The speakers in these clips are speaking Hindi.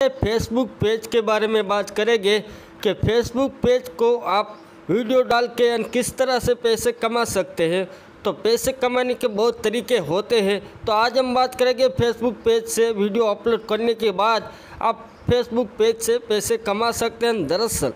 फेसबुक पेज के बारे में बात करेंगे कि फेसबुक पेज को आप वीडियो डाल के किस तरह से पैसे कमा सकते हैं। तो पैसे कमाने के बहुत तरीके होते हैं। तो आज हम बात करेंगे फेसबुक पेज से वीडियो अपलोड करने के बाद आप फेसबुक पेज से पैसे कमा सकते हैं। दरअसल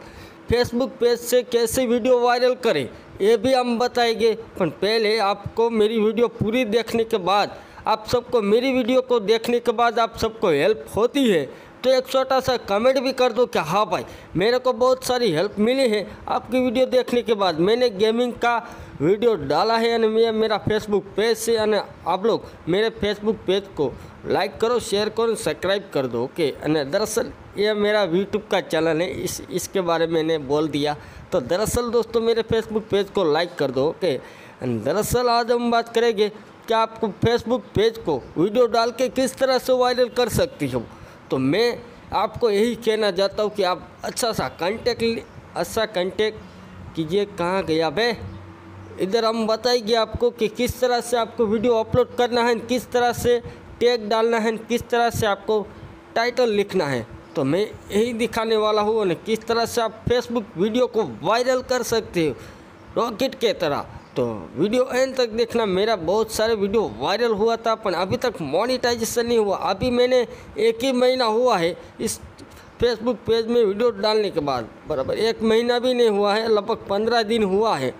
फेसबुक पेज से कैसे वीडियो वायरल करें, ये भी हम बताएँगे। पर पहले आपको मेरी वीडियो पूरी देखने के बाद, आप सबको, मेरी वीडियो को देखने के बाद आप सबको हेल्प होती है। तो एक छोटा सा कमेंट भी कर दो? कि हाँ भाई, मेरे को बहुत सारी हेल्प मिली है। आपकी वीडियो देखने के बाद मैंने गेमिंग का वीडियो डाला है यानी मैं मेरा फेसबुक पेज से यानी आप लोग मेरे फेसबुक पेज को लाइक करो शेयर करो सब्सक्राइब कर दो ओके અને दरअसल ये मेरा यूट्यूब का चैनल है। इस, इसके बारे में मैंने बोल दिया। तो दरअसल दोस्तों, मेरे फेसबुक पेज को लाइक कर दो ओके दरअसल आज हम बात करेंगे कि आपको फेसबुक पेज को वीडियो डाल के किस तरह से वायरल कर सकती हो। तो मैं आपको यही कहना चाहता हूँ कि आप अच्छा सा कंटेक्ट अच्छा कंटेक्ट कीजिए। कहाँ गया बे इधर हम बताएँगे आपको कि किस तरह से आपको वीडियो अपलोड करना है, किस तरह से टैग डालना है, किस तरह से आपको टाइटल लिखना है। तो मैं यही दिखाने वाला हूँ किस तरह से आप फेसबुक वीडियो को वायरल कर सकते हो रॉकेट के तरह। तो वीडियो एंड तक देखना। मेरा बहुत सारे वीडियो वायरल हुआ था, पर अभी तक मोनिटाइजेशन नहीं हुआ। अभी मैंने एक ही महीना हुआ है इस फेसबुक पेज में वीडियो डालने के बाद। बराबर एक महीना भी नहीं हुआ है, लगभग पंद्रह दिन हुआ है।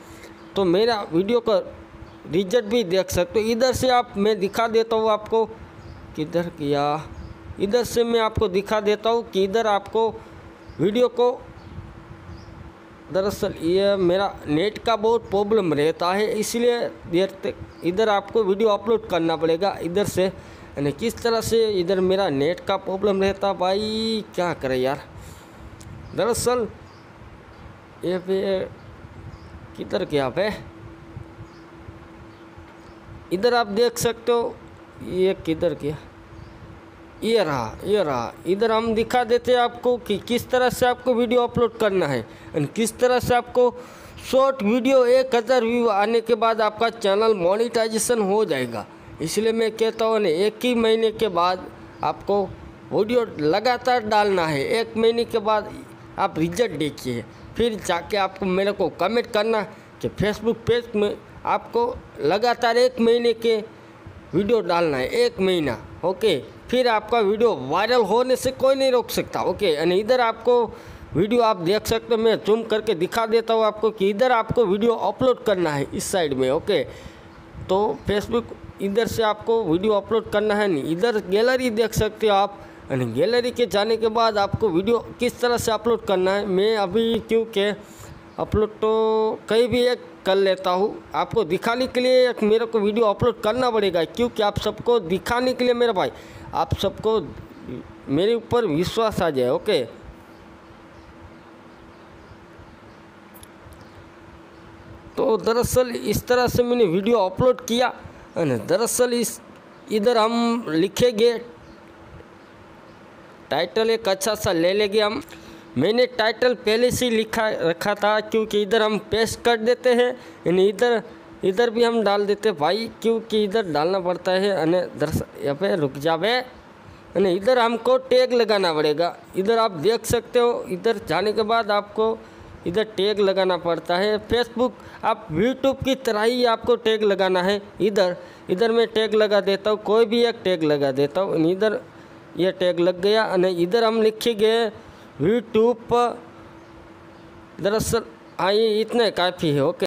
तो मेरा वीडियो का रिज़ल्ट भी देख सकते हो। इधर से आप, मैं दिखा देता हूँ आपको किधर किया। इधर से मैं आपको दिखा देता हूँ कि इधर आपको वीडियो को दरअसल ये मेरा नेट का बहुत प्रॉब्लम रहता है, इसलिए देर तक इधर आपको वीडियो अपलोड करना पड़ेगा इधर से। यानी किस तरह से इधर मेरा नेट का प्रॉब्लम रहता भाई, क्या करें यार? दरअसल ये पे किधर गया पे इधर आप देख सकते हो, ये किधर गया ये रहा ये रहा। इधर हम दिखा देते हैं आपको कि किस तरह से आपको वीडियो अपलोड करना है। एंड किस तरह से आपको शॉर्ट वीडियो एक हज़ार व्यू आने के बाद आपका चैनल मोनिटाइजेशन हो जाएगा। इसलिए मैं कहता हूँ एक ही महीने के बाद आपको वीडियो लगातार डालना है। एक महीने के बाद आप रिज़ल्ट देखिए। फिर जाके आपको मेरे को कमेंट करना कि फेसबुक पेज में आपको लगातार एक महीने के वीडियो डालना है। एक महीना, ओके? फिर आपका वीडियो वायरल होने से कोई नहीं रोक सकता, ओके? यानी इधर आपको वीडियो आप देख सकते हो, मैं जूम करके दिखा देता हूँ आपको कि इधर आपको वीडियो अपलोड करना है इस साइड में, ओके? तो फेसबुक इधर से आपको वीडियो अपलोड करना है, नहीं, इधर गैलरी देख सकते हो आप। यानी गैलरी के जाने के बाद आपको वीडियो किस तरह से अपलोड करना है, मैं अभी क्योंकि अपलोड तो कहीं भी एक कर लेता हूँ। आपको दिखाने के लिए एक मेरे को वीडियो अपलोड करना पड़ेगा, क्योंकि आप सबको दिखाने के लिए मेरा भाई, आप सबको मेरे ऊपर विश्वास आ जाए, ओके? तो दरअसल इस तरह से मैंने वीडियो अपलोड किया दरअसल इस, इधर हम लिखेंगे, टाइटल एक अच्छा सा ले लेंगे हम। मैंने टाइटल पहले से लिखा, रखा था क्योंकि इधर हम पेस्ट कर देते हैं, यानी इधर इधर भी हम डाल देते भाई, क्योंकि इधर डालना पड़ता है अने दरअसल यहाँ पे रुक जावे। अने इधर हमको टैग लगाना पड़ेगा। इधर आप देख सकते हो, इधर जाने के बाद आपको इधर टैग लगाना पड़ता है। फेसबुक आप यूट्यूब की तरह ही आपको टैग लगाना है। इधर इधर मैं टैग लगा देता हूँ, कोई भी एक टैग लगा देता हूँ। इधर, ये टैग लग गया अने इधर हम लिखेंगे यूट्यूब दरअसल आई इतने काफ़ी है ओके?